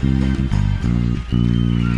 Mm-hmm.